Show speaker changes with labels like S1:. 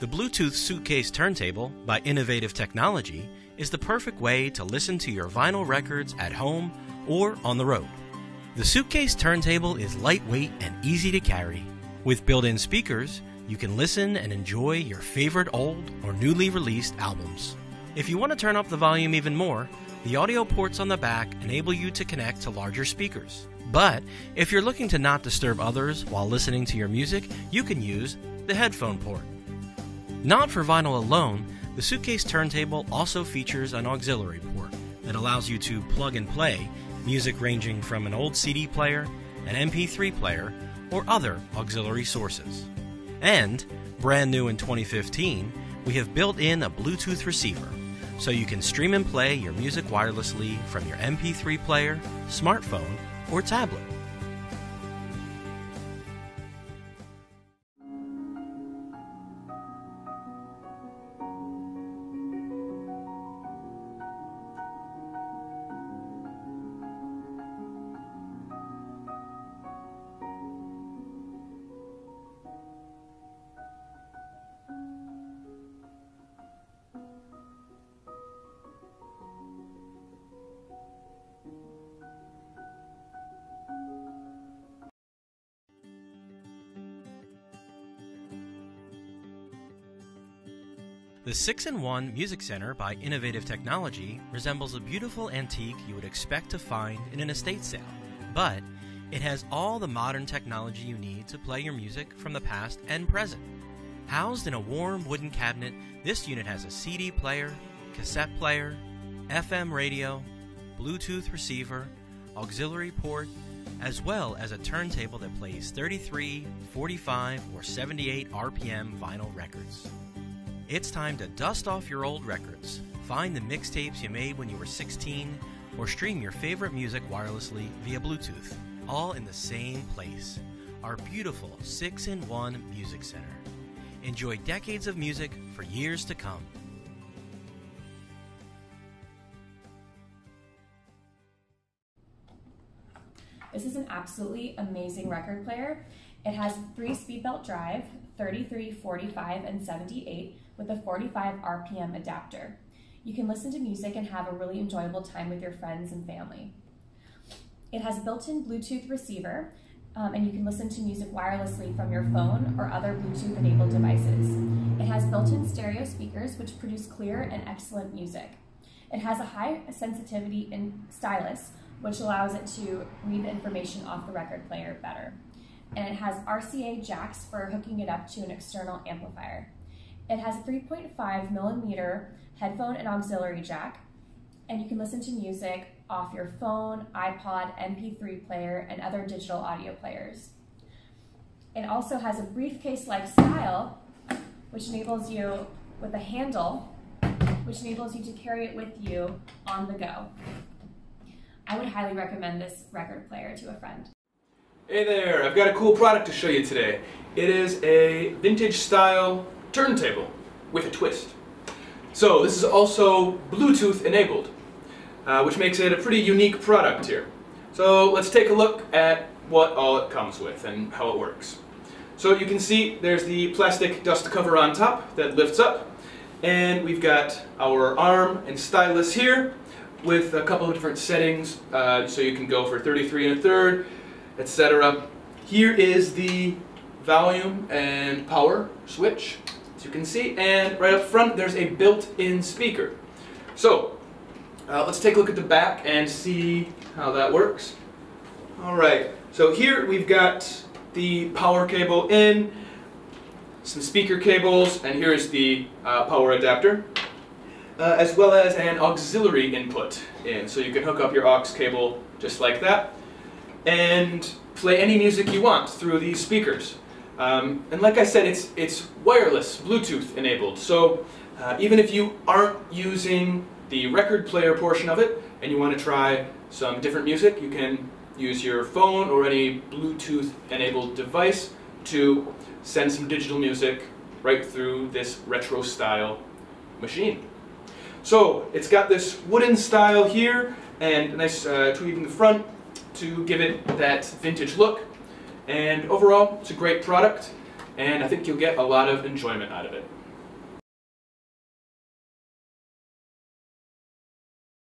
S1: The Bluetooth Suitcase Turntable by Innovative Technology is the perfect way to listen to your vinyl records at home or on the road. The Suitcase Turntable is lightweight and easy to carry. With built in speakers, you can listen and enjoy your favorite old or newly released albums. If you want to turn up the volume even more, the audio ports on the back enable you to connect to larger speakers. But if you're looking to not disturb others while listening to your music, you can use the headphone port. Not for vinyl alone, the Suitcase Turntable also features an auxiliary port that allows you to plug and play music ranging from an old CD player, an MP3 player, or other auxiliary sources. And, brand new in 2015, we have built in a Bluetooth receiver so you can stream and play your music wirelessly from your MP3 player, smartphone, or tablet. The 6 in 1 Music Center by Innovative Technology resembles a beautiful antique you would expect to find in an estate sale, but it has all the modern technology you need to play your music from the past and present. Housed in a warm wooden cabinet, this unit has a CD player, cassette player, FM radio, Bluetooth receiver, auxiliary port, as well as a turntable that plays 33, 45, or 78 RPM vinyl records. It's time to dust off your old records, find the mixtapes you made when you were 16, or stream your favorite music wirelessly via Bluetooth, all in the same place. Our beautiful 6 in 1 Music Center. Enjoy decades of music for years to come.
S2: This is an absolutely amazing record player. It has three speed belt drive, 33, 45, and 78 with a 45 RPM adapter. You can listen to music and have a really enjoyable time with your friends and family. It has built-in Bluetooth receiver, um, and you can listen to music wirelessly from your phone or other Bluetooth-enabled devices. It has built-in stereo speakers, which produce clear and excellent music. It has a high sensitivity in stylus, which allows it to read the information off the record player better. And it has RCA jacks for hooking it up to an external amplifier. It has a 3.5 millimeter headphone and auxiliary jack, and you can listen to music off your phone, iPod, MP3 player, and other digital audio players. It also has a briefcase-like style, which enables you with a handle, which enables you to carry it with you on the go. I would highly recommend this record player to a friend.
S3: Hey there, I've got a cool product to show you today. It is a vintage style turntable with a twist. So this is also Bluetooth enabled, uh, which makes it a pretty unique product here. So let's take a look at what all it comes with and how it works. So you can see there's the plastic dust cover on top that lifts up and we've got our arm and stylus here with a couple of different settings uh, so you can go for 33 and a third etc. Here is the volume and power switch as you can see. And right up front, there's a built-in speaker. So, uh, let's take a look at the back and see how that works. All right, so here we've got the power cable in, some speaker cables, and here's the uh, power adapter, uh, as well as an auxiliary input in. So you can hook up your aux cable just like that, and play any music you want through these speakers. Um, and like I said, it's, it's wireless, Bluetooth enabled. So uh, even if you aren't using the record player portion of it and you want to try some different music, you can use your phone or any Bluetooth enabled device to send some digital music right through this retro style machine. So it's got this wooden style here and a nice uh, in the front to give it that vintage look. And overall, it's a great product, and I think you'll get a lot of enjoyment out of it.